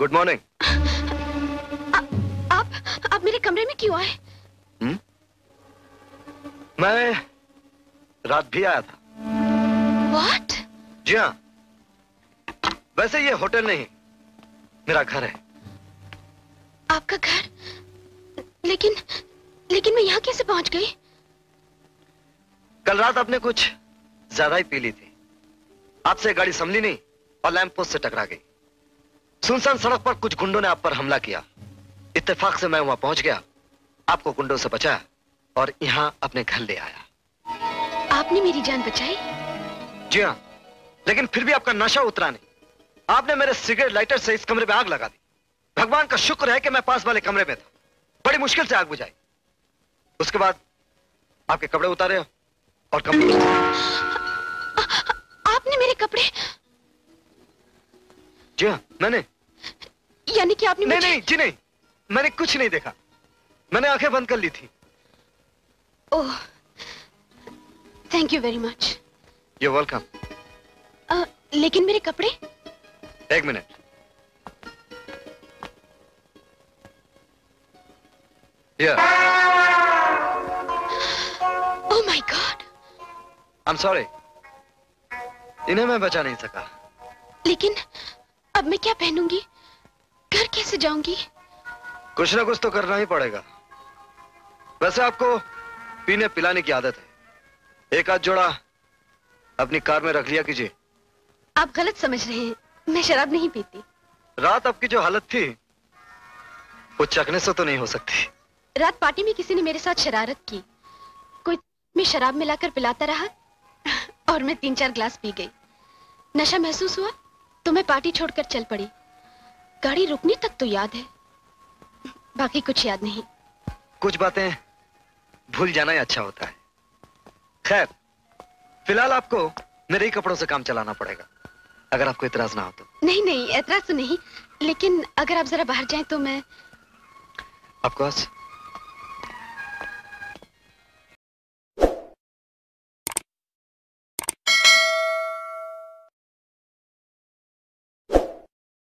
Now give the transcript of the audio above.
Good morning आप आप मेरे कमरे में क्यों आए? हम्म? मैं रात भी आया था। व्हाट जी हाँ। वैसे ये होटल नहीं मेरा घर है। आपका घर? लेकिन लेकिन मैं यहाँ कैसे पहुँच गई? कल रात आपने कुछ ज़्यादा ही पी ली थी। आपसे गाड़ी संभली नहीं और लैंप पोस्ट से टकरा गई। सुनसान सड़क पर कुछ गुंडों ने आप पर हमला किया। इत्तेफाक से मैं वहाँ पहुँच गया। आपको गुंडों से बचाया और यहाँ अपने घर ले आया। आपने मेरी जान बचाई? जी हाँ लेकिन फिर भी आपका नशा उतरा नहीं। आपने मेरे सिगरेट लाइटर से इस कमरे में आग लगा दी। भगवान का शुक्र है कि मैं पास वाले कमरे में था। बड़ी मुश्किल से आग बुझाई। उसके बाद आपके कपड़े उतारे और कमरे आपने मेरे कपड़े जी हाँ मैंने यानी कि आपने नहीं नहीं जी नहीं। मैंने कुछ नहीं देखा। मैंने आँखें बंद कर ली थी। ओह thank you very much you welcome लेकिन मेरे कपड़े? एक minute. Yeah. Oh my God! I'm sorry. इन्हें मैं बचा नहीं सका। लेकिन अब मैं क्या पहनूँगी? घर कैसे जाऊँगी? कुछ ना कुछ तो करना ही पड़ेगा। वैसे आपको पीने पिलाने की आदत है। एक आध जोड़ा अपनी कार में रख लिया कीजिए। आप गलत समझ रहे हैं। मैं शराब नहीं पीती। रात आपकी जो हालत थी वो चखने से तो नहीं हो सकती। रात पार्टी में किसी ने मेरे साथ शरारत की। कोई में शराब मिलाकर पिलाता रहा और मैं तीन चार ग्लास पी गई। नशा महसूस हुआ तो मैं पार्टी छोड़कर चल पड़ी। गाड़ी रुकने तक तो याद है। बाकी कुछ याद नहीं। कुछ बातें भूल जाना ही अच्छा होता है। खैर फ़िलहाल आपको मेरे ही कपड़ों से काम चलाना पड़ेगा अगर आपको इतराज ना हो तो। नहीं नहीं ऐतराज तो नहीं लेकिन अगर आप जरा बाहर जाएँ तो मैं आपको आज